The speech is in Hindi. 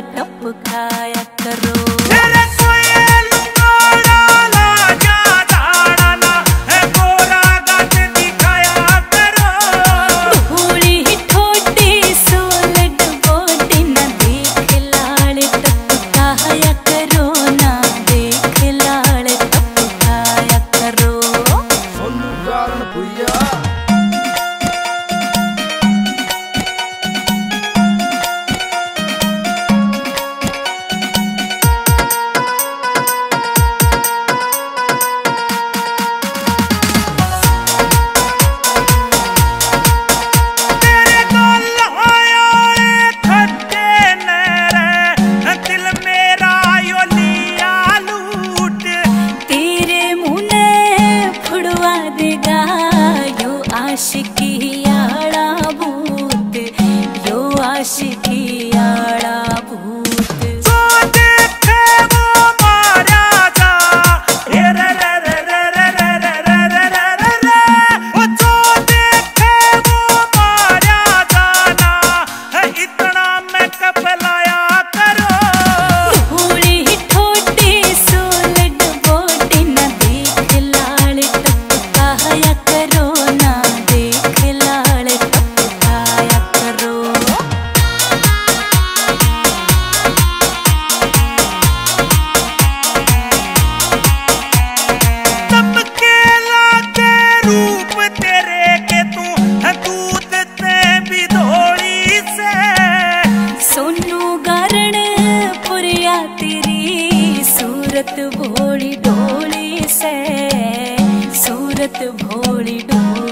टपकाया करो। मरदा यो आशिकी आड़ा भूत यो आशिकी सूरत भोली डोली से सूरत भोली डोली